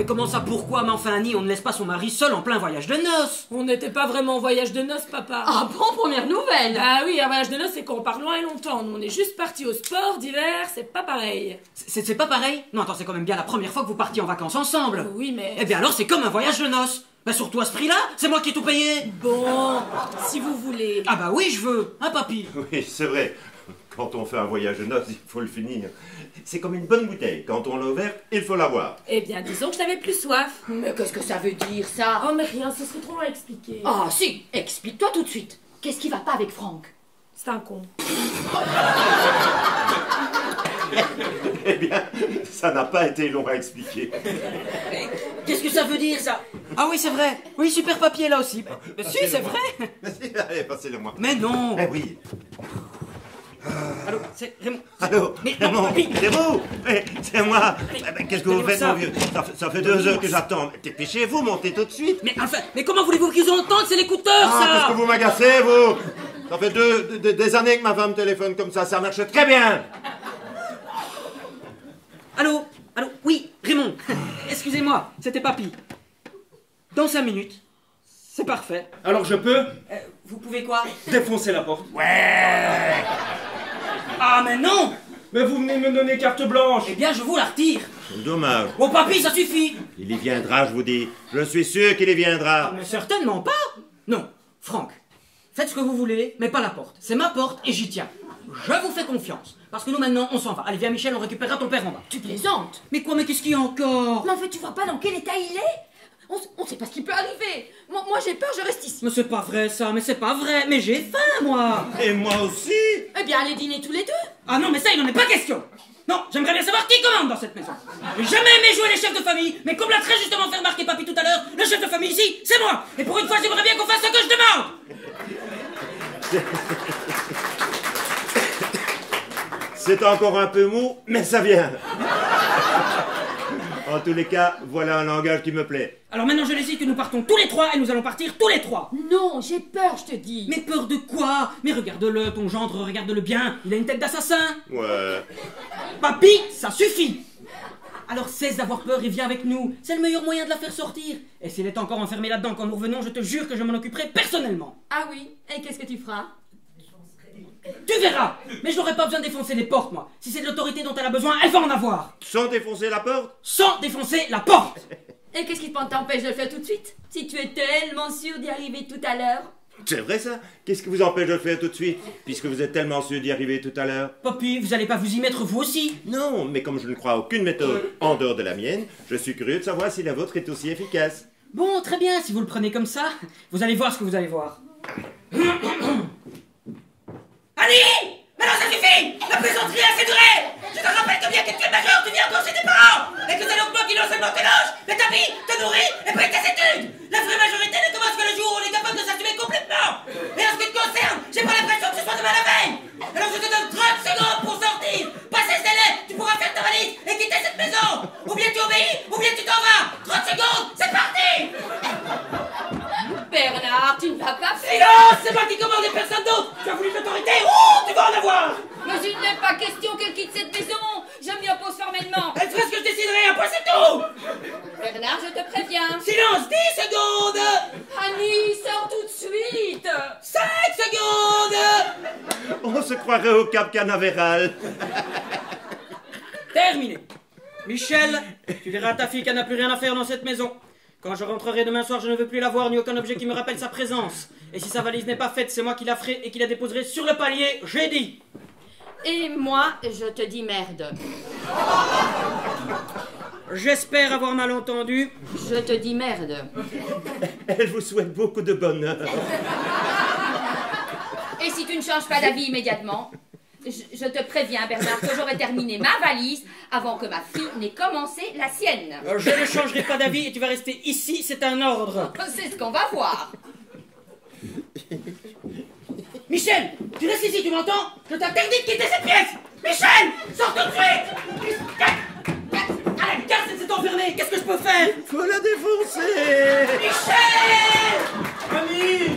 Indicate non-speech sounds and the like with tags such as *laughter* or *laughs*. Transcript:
Mais comment ça, pourquoi Mais enfin, Annie, on ne laisse pas son mari seul en plein voyage de noces? On n'était pas vraiment en voyage de noces, papa. Ah bon, première nouvelle? Ah oui, un voyage de noces, c'est qu'on part loin et longtemps. Nous, on est juste partis au sport d'hiver, c'est pas pareil. C'est pas pareil? Non, attends, c'est quand même bien la première fois que vous partiez en vacances ensemble Oui, mais... Eh bien alors, c'est comme un voyage de noces Bah surtout à ce prix-là, c'est moi qui ai tout payé Bon, si vous voulez. Ah bah oui, je veux Hein, papy? Oui, c'est vrai. Quand on fait un voyage de noces, il faut le finir. C'est comme une bonne bouteille. Quand on l'a ouverte, il faut la boire. Eh bien, disons que je n'avais plus soif. Mais qu'est-ce que ça veut dire, ça? Oh, mais rien, ce serait trop long à expliquer. Ah si, explique-toi tout de suite. Qu'est-ce qui va pas avec Franck? C'est un con. *laughs* Eh bien, ça n'a pas été long à expliquer. Qu'est-ce que ça veut dire, ça? Ah oui, c'est vrai Oui, super papier, là aussi Bah, bah, Si, c'est vrai *laughs* Allez, passez-le moi. Mais non Eh oui. Allô, c'est Raymond Allô Raymond C'est vous C'est moi Eh ben, Qu'est-ce que vous faites, ça. mon vieux? Ça, fait- ça fait deux heures que j'attends. Dépêchez-vous, montez tout de suite. Mais enfin, mais comment voulez-vous qu'ils entendent? C'est l'écouteur, Ah, qu'est-ce ça que vous m'agacez, vous Ça fait deux, de- des années que ma femme téléphone comme ça, ça marche très bien. Allô Allô Oui, Raymond Excusez-moi, c'était papy. Dans cinq minutes. C'est parfait. Alors je peux? Euh, vous pouvez quoi? Défoncer la porte. Ah, mais non Mais vous venez me donner carte blanche. Eh bien, je vous la retire. Dommage. Oh, papy, ça suffit Il y viendra, je vous dis. Je suis sûr qu'il y viendra. Mais certainement pas Non, Franck, faites ce que vous voulez, mais pas la porte. C'est ma porte et j'y tiens. Je vous fais confiance. Parce que nous, maintenant, on s'en va. Allez, viens, Michel, on récupérera ton père en bas. Tu plaisantes Mais quoi, mais qu'est-ce qu'il y a encore? Mais en fait, tu vois pas dans quel état il est? On, on sait pas ce qui peut arriver. Moi, moi, j'ai peur, je reste ici. Mais c'est pas vrai, ça, mais c'est pas vrai. Mais j'ai faim, moi Et moi aussi. Bien, allez dîner tous les deux. Ah non, mais ça, il n'en est pas question Non, j'aimerais bien savoir qui commande dans cette maison. J'ai jamais aimé jouer les chefs de famille, mais comme l'a très justement fait remarquer Papy tout à l'heure, le chef de famille ici, c'est moi Et pour une fois, j'aimerais bien qu'on fasse ce que je demande C'est encore un peu mou, mais ça vient. En tous les cas, voilà un langage qui me plaît. Alors maintenant, je décide que nous partons tous les trois et nous allons partir tous les trois. Non, j'ai peur, je te dis. Mais peur de quoi? Mais regarde-le, ton gendre, regarde-le bien, il a une tête d'assassin. Ouais. Papy, ça suffit. Alors cesse d'avoir peur et viens avec nous, c'est le meilleur moyen de la faire sortir. Et s'il est encore enfermé là-dedans quand nous revenons, je te jure que je m'en occuperai personnellement. Ah oui, et qu'est-ce que tu feras? Tu verras Mais je n'aurai pas besoin de défoncer les portes, moi Si c'est de l'autorité dont elle a besoin, elle va en avoir Sans défoncer la porte Sans défoncer la porte *laughs* Et qu'est-ce qui t'empêche de le faire tout de suite? Si tu es tellement sûr d'y arriver tout à l'heure. C'est vrai ça? Qu'est-ce qui vous empêche de le faire tout de suite Puisque vous êtes tellement sûr d'y arriver tout à l'heure? Papy, vous allez pas vous y mettre vous aussi? Non, mais comme je ne crois à aucune méthode en dehors de la mienne, je suis curieux de savoir si la vôtre est aussi efficace. Bon, très bien, si vous le prenez comme ça, vous allez voir ce que vous allez voir. *clears throat* Annie Mais non, ça suffit La plaisanterie a assez duré Je te rappelle que bien que tu es majeur, tu viens encore chez tes parents Et que c'est donc moi qui non seulement te loge, mais t'habille, te nourrit et paye tes études La vraie majorité ne commence que le jour où on est capable de s'assumer complètement Et en ce qui te concerne, j'ai pas l'impression que ce soit demain la veille Alors je te donne 30 secondes pour sortir Passé ce délai, tu pourras faire ta valise et quitter cette maison Ou bien tu obéis, ou bien tu t'en vas 30 secondes, c'est parti Bernard, tu ne vas pas faire. Silence C'est moi qui commande et personne d'autre Tu as voulu de l'autorité Oh Tu vas en avoir Mais il n'est pas question qu'elle quitte cette maison. Je m'y oppose formellement. Elle fera ce que je déciderai, un point c'est tout Bernard, je te préviens. Silence 10 secondes Annie, sors tout de suite. 5 secondes On se croirait au Cap Canaveral. Terminé Michel, tu diras à ta fille qu'elle n'a plus rien à faire dans cette maison. Quand je rentrerai demain soir, je ne veux plus la voir ni aucun objet qui me rappelle sa présence. Et si sa valise n'est pas faite, c'est moi qui la ferai et qui la déposerai sur le palier, j'ai dit Et moi, je te dis merde. J'espère avoir mal entendu. Je te dis merde. Elle vous souhaite beaucoup de bonheur. Et si tu ne changes pas d'avis immédiatement Je, je te préviens, Bernard, que j'aurai terminé ma valise avant que ma fille n'ait commencé la sienne. Euh, Je ne changerai pas d'avis et tu vas rester ici, c'est un ordre. *laughs* C'est ce qu'on va voir. Michel, tu restes ici, tu m'entends? Je t'interdis de quitter cette pièce. Michel Sors tout de suite Allez, garde c'est enfermé Qu'est-ce que je peux faire? Faut la défoncer. Michel! Annie